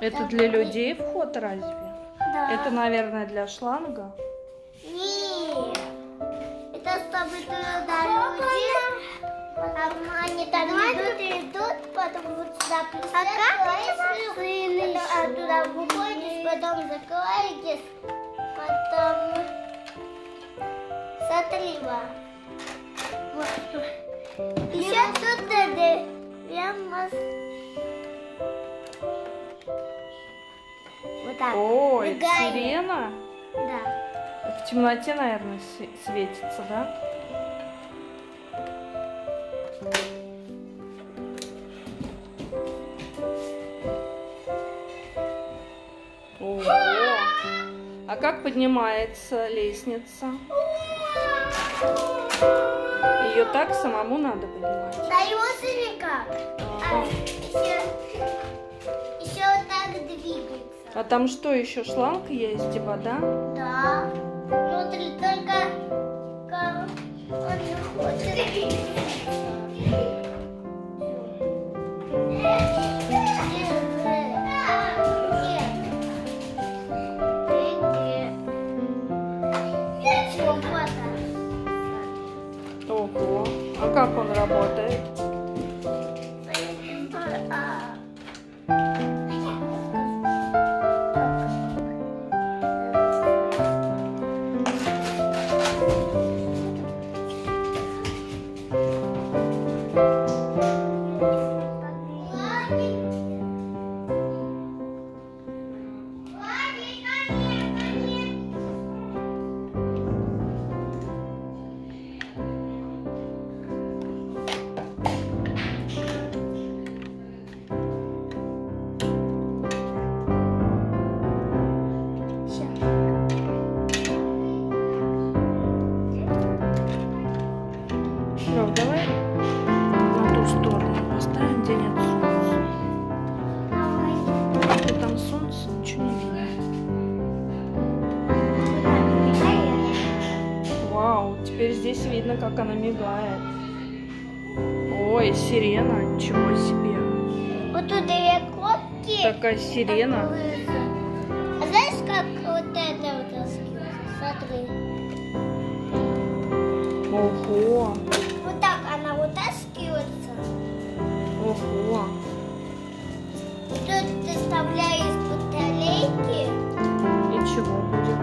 Это для людей вход разве? Да. Это, наверное, для шланга. Нет. Это чтобы туда люди, потом они там идут, идут, потом вот сюда присоединяются, а туда выходите, потом закрываетесь, потом с отлива. Вот. Еще тут надо прямо с- вот так. О, это мигает. сирена. Да. В темноте, наверное, светится, да? Ого! А как поднимается лестница? Ее так самому надо поднимать. Да его никак. А, А там что еще шланг есть и вода? Да. Внутри только он не хочет. Ого! А как он работает? Лёв, давай на ту сторону поставим, где нет солнца. Там солнце, ничего не видно. Вау, теперь здесь видно, как она мигает. Ой, сирена, ничего себе. Вот тут две кнопки. Такая сирена. А знаешь, как вот это вот? Смотри. Ого, ого. Тут ты вставляешь батарейки, И чего будет?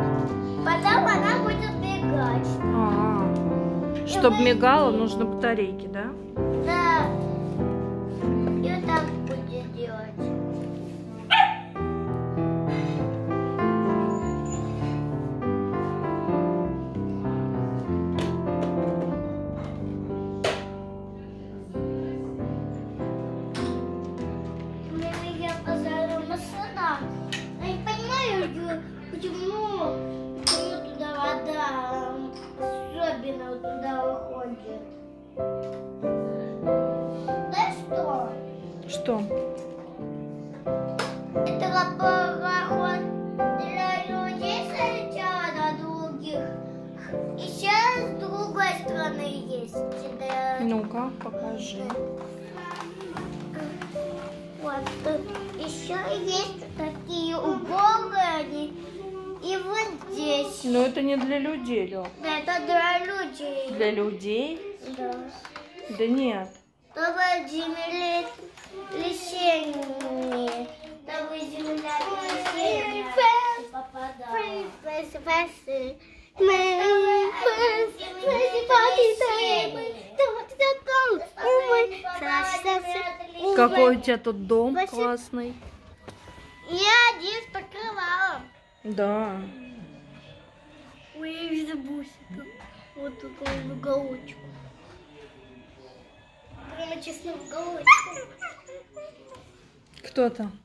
потом она будет бегать. А, чтобы мигало, нужно батарейки? Да. Особенно туда выходит. Знаешь что? Что? Это пароход для людей сначала до других. Еще с другой стороны есть. для- Ну-ка, покажи. Вот тут еще есть такие угловые Но это не для людей, Лёв. Да, это для людей. Для людей? Да. Да нет. Чтобы земли лечение. Чтобы земля лечение попадала. Какой у тебя тут дом классный. Я один с покрывалом. Да. Вижу бусика. Вот тут в уголочку. Прямо честно в уголочку. Кто там?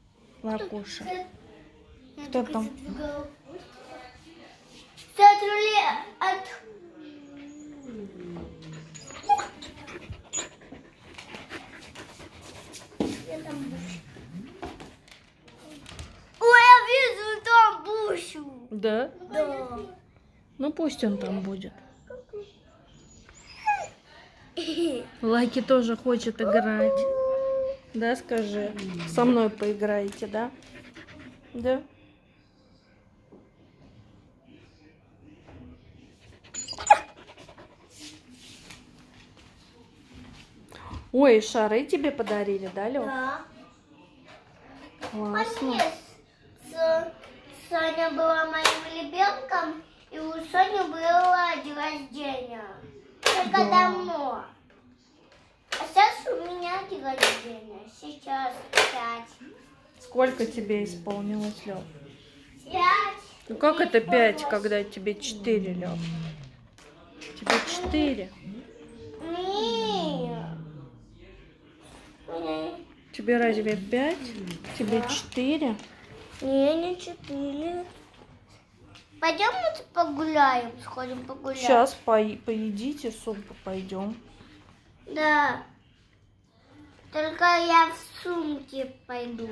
Ларкуша. Кто там? Смотрю ли от... Я там бушу. Ой, я вижу там бушу. Да? Да. Ну пусть он там будет. Лаки тоже хочет играть. Да, скажи. Со мной поиграете, да? Да. Ой, шары тебе подарили, да, Лёв? Да. Классно. С- Соня была моим ребенком, и у Сони было день рождения. Только Да. давно. А сейчас у меня день рождения. Сейчас пять. Сколько тебе исполнилось, Лёв? Пять. Ну как это пять, когда тебе четыре, Лёв? Тебе четыре. Тебе разве пять? Тебе четыре? Не, не четыре. Пойдем мы погуляем, сходим погулять. Сейчас по- поедите, сумку пойдем. Да. Только я в сумке пойду.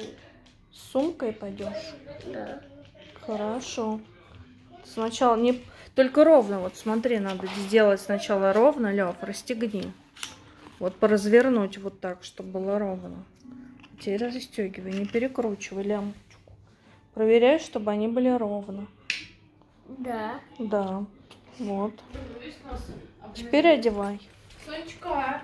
С сумкой пойдешь? Да. Хорошо. Сначала не... Только ровно, вот смотри, надо сделать сначала ровно, Лев, расстегни. Вот поразвернуть вот так, чтобы было ровно. Теперь расстегивай, не перекручивай лямочку. Проверяй, чтобы они были ровно. Да. Да, вот. Теперь одевай. Сонечка,